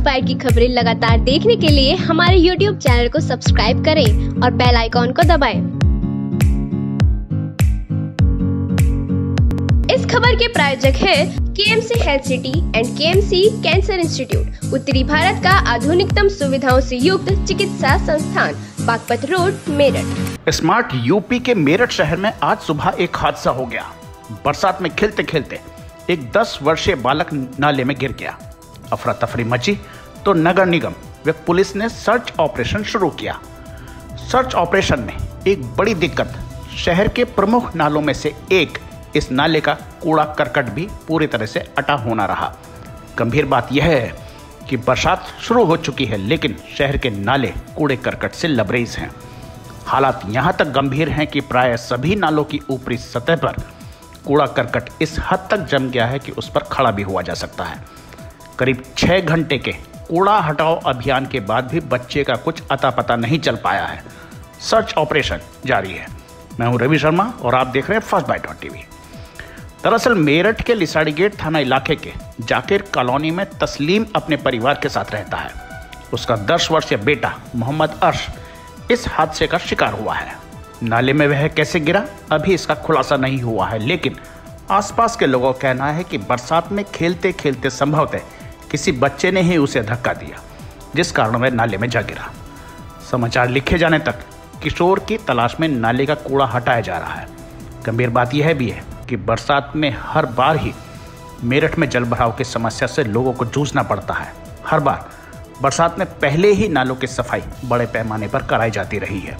Bite की खबरें लगातार देखने के लिए हमारे यूट्यूब चैनल को सब्सक्राइब करें और बेल आइकॉन को दबाएँ। इस खबर के प्रायोजक है KMC health city and KMC cancer institute, उत्तरी भारत का आधुनिकतम सुविधाओं से युक्त चिकित्सा संस्थान, Baghpat road, Meerut. Smart UP के मेरठ शहर में आज सुबह एक हादसा हो गया। बरसात में खेलते खेलते एक 10 वर्षीय बालक नाले में गिर गया। अफरा तफरी मची तो नगर निगम व पुलिस ने सर्च ऑपरेशन शुरू किया। सर्च ऑपरेशन में एक बड़ी दिक्कत, शहर के प्रमुख नालों में से एक, इस नाले का कूड़ा करकट भी पूरी तरह से अटा होना रहा। गंभीर बात यह है कि बरसात शुरू हो चुकी है, लेकिन शहर के नाले कूड़े करकट से लबरेज हैं। हालात यहाँ तक गंभीर हैं कि प्राय सभी नालों की ऊपरी सतह पर कूड़ा करकट इस हद तक जम गया है कि उस पर खड़ा भी हुआ जा सकता है। करीब छः घंटे के कूड़ा हटाओ अभियान के बाद भी बच्चे का कुछ अता पता नहीं चल पाया है। सर्च ऑपरेशन जारी है। मैं हूँ रवि शर्मा और आप देख रहे हैं फ़र्स्ट बाइट डॉट टीवी दरअसल मेरठ के लिसाड़ी गेट थाना इलाके के जाकिर कॉलोनी में तस्लीम अपने परिवार के साथ रहता है। उसका दस वर्षीय बेटा मोहम्मद अर्श इस हादसे का शिकार हुआ है। नाले में वह कैसे गिरा, अभी इसका खुलासा नहीं हुआ है, लेकिन आसपास के लोगों का कहना है कि बरसात में खेलते खेलते संभवतः किसी बच्चे ने ही उसे धक्का दिया, जिस कारण वह नाले में जा गिरा। समाचार लिखे जाने तक किशोर की तलाश में नाले का कूड़ा हटाया जा रहा है। गंभीर बात यह भी है कि बरसात में हर बार ही मेरठ में जल भराव की समस्या से लोगों को जूझना पड़ता है। हर बार बरसात में पहले ही नालों की सफ़ाई बड़े पैमाने पर कराई जाती रही है।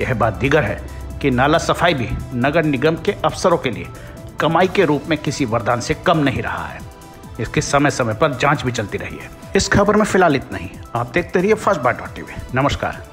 यह बात दिगर है कि नाला सफ़ाई भी नगर निगम के अफसरों के लिए कमाई के रूप में किसी वरदान से कम नहीं रहा है। इसकी समय समय पर जाँच भी चलती रही है। इस खबर में फ़िलहाल इतना ही। आप देखते रहिए फ़र्स्ट बार डॉट टीवी। नमस्कार।